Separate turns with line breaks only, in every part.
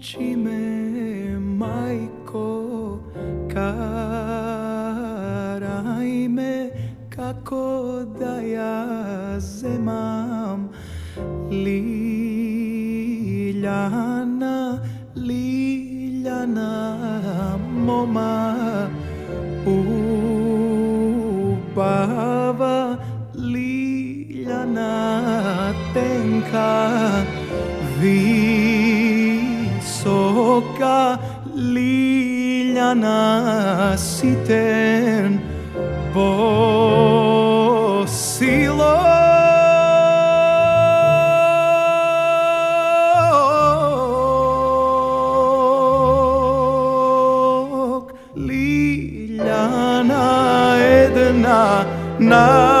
Uči me, majko, karaj me kako da ja zemam Liljana, Liljana, moma Ubava, Liljana, tenka Visoka, Liljana, siten Posilo Liljana jedna na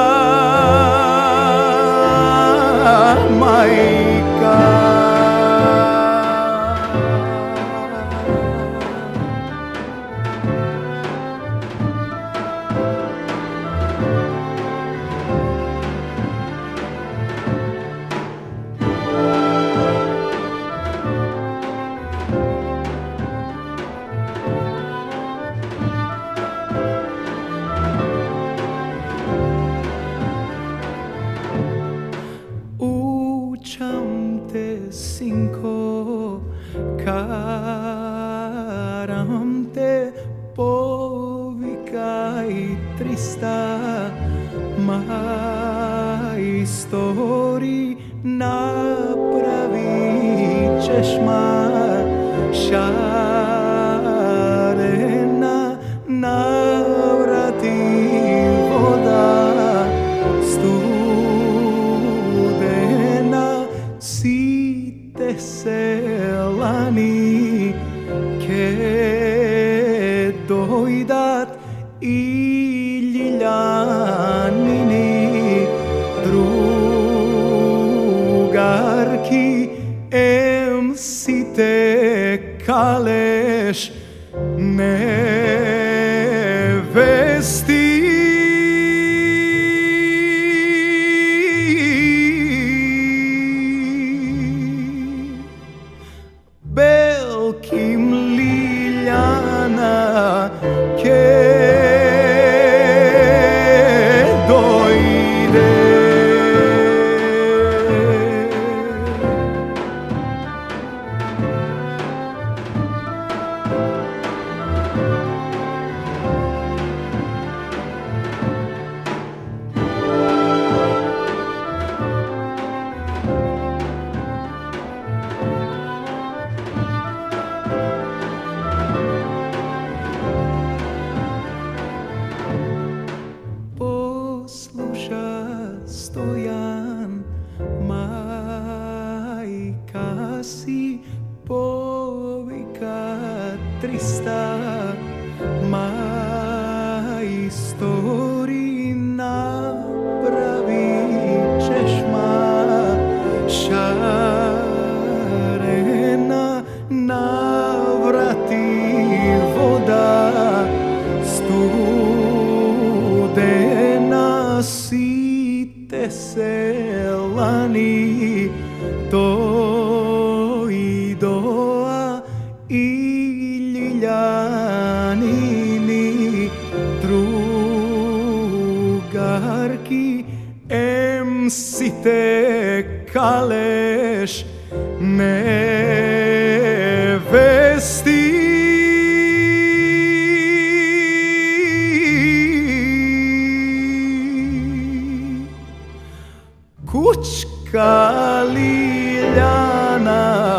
karam te, povikaj trista, majstori, napravi ćeš ma šarena, illanini drugar ki em si te neves. te kaleš nevesti Kučka Liljana